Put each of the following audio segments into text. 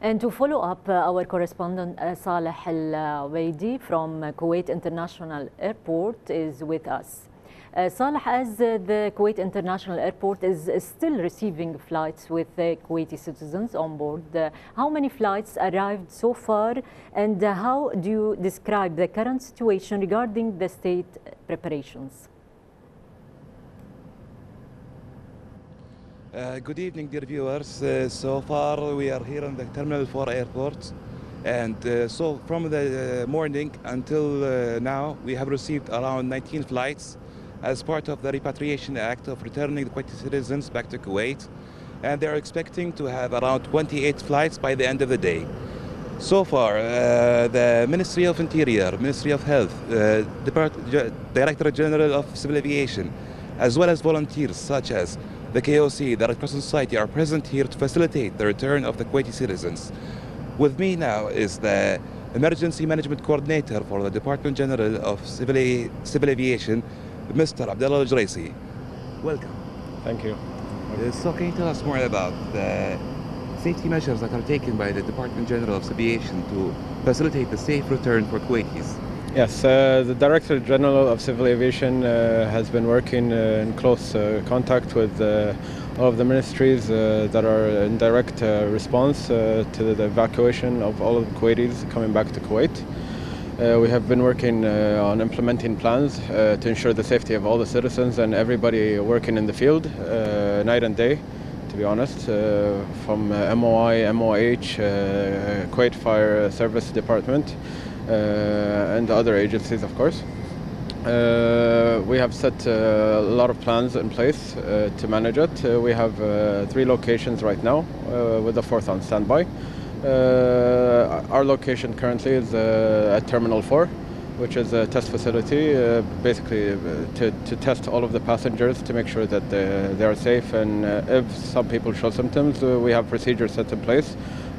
And to follow up, uh, our correspondent uh, Saleh Al Waidi from Kuwait International Airport is with us. Uh, Saleh, as uh, the Kuwait International Airport is still receiving flights with Kuwaiti citizens on board, uh, how many flights arrived so far, and uh, how do you describe the current situation regarding the state preparations? Uh, good evening, dear viewers. Uh, so far, we are here in the Terminal 4 airport. And uh, so from the uh, morning until uh, now, we have received around 19 flights as part of the Repatriation Act of returning the Kuwaiti citizens back to Kuwait. And they're expecting to have around 28 flights by the end of the day. So far, uh, the Ministry of Interior, Ministry of Health, Depart- Director General of Civil Aviation, as well as volunteers such as the KOC, the Red Cross Society, are present here to facilitate the return of the Kuwaiti citizens. With me now is the Emergency Management Coordinator for the Department General of Civil, Civil Aviation, Mr. Abdullah Al-Jraisi. Welcome. Thank you. Uh, So can you tell us more about the safety measures that are taken by the Department General of Civil Aviation to facilitate the safe return for Kuwaitis? Yes, uh, the Director General of Civil Aviation uh, has been working uh, in close uh, contact with uh, all of the ministries uh, that are in direct response to the evacuation of all of the Kuwaitis coming back to Kuwait. We have been working on implementing plans to ensure the safety of all the citizens and everybody working in the field, night and day, to be honest, from MOI, MOH, Kuwait Fire Service Department, and other agencies, of course. Uh, we have set uh, a lot of plans in place uh, to manage it. Uh, we have uh, three locations right now, uh, with the fourth on standby. Uh, our location currently is uh, at Terminal 4, which is a test facility, uh, basically uh, to, to test all of the passengers to make sure that uh, they are safe. And uh, if some people show symptoms, uh, we have procedures set in place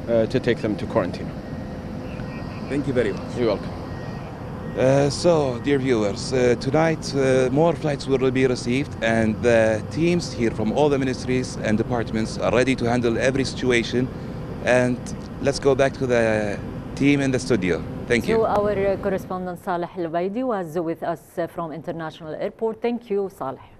uh, to take them to quarantine. Thank you very much. You're welcome. Uh, so, dear viewers, uh, tonight uh, more flights will be received, and the teams here from all the ministries and departments are ready to handle every situation. And let's go back to the team in the studio. Thank you. So our uh, correspondent Saleh Al Waidi was with us uh, from International Airport. Thank you, Saleh.